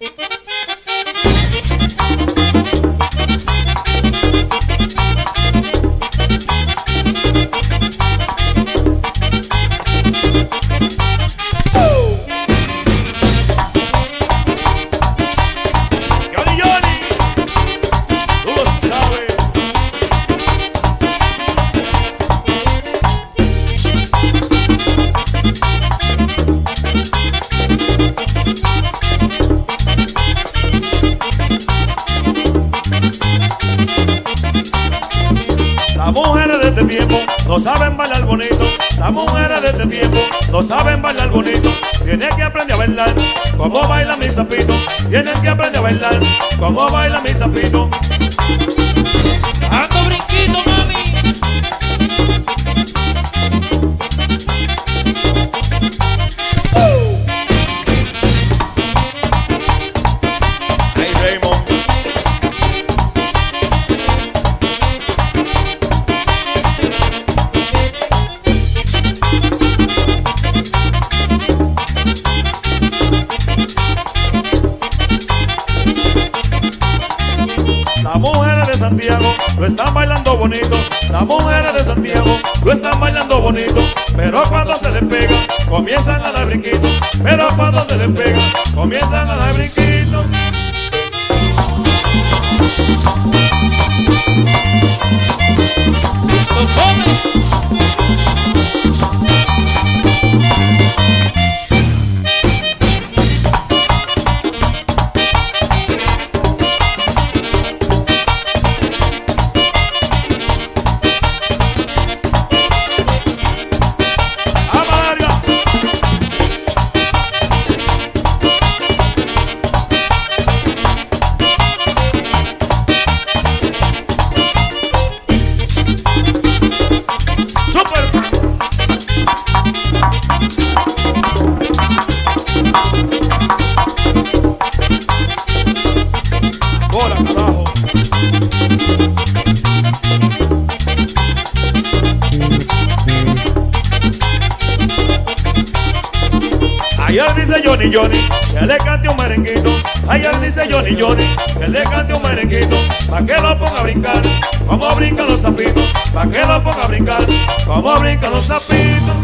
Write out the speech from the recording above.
Johnny Las mujeres de este tiempo no saben bailar bonito. Tienen que aprender a bailar como baila mi sapito. Tienen que aprender a bailar como baila mi sapito. Las mujeres de Santiago lo están bailando bonito. Las mujeres de Santiago lo están bailando bonito. Pero cuando se despega, comienzan a dar brinquito. Pero cuando se despega, comienzan a dar brinquito. Ayer dice Johnny Johnny que le cante un merenguito. Ayer dice Johnny Johnny que le cante un merenguito. Pa' que lo ponga a brincar, como brincan los sapitos. Pa' que lo ponga a brincar, como brincan los sapitos.